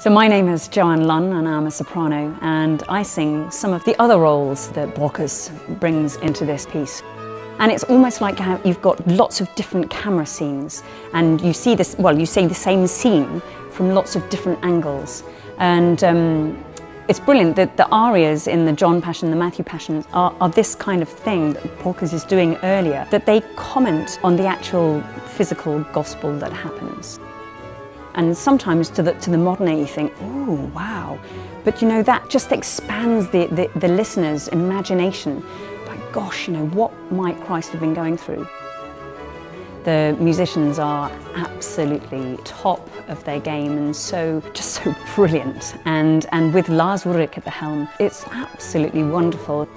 So my name is Joanne Lunn and I'm a soprano and I sing some of the other roles that Brockes brings into this piece. And it's almost like you've got lots of different camera scenes and you see this, well, you see the same scene from lots of different angles. And um, it's brilliant that the arias in the John Passion, the Matthew Passion are, are this kind of thing that Brockes is doing earlier, that they comment on the actual physical gospel that happens. And sometimes to the, to the modern ear you think, oh, wow. But you know, that just expands the, the, the listener's imagination. Like, gosh, you know, what might Christ have been going through? The musicians are absolutely top of their game and so just so brilliant. And, and with Lars Ulrik at the helm, it's absolutely wonderful.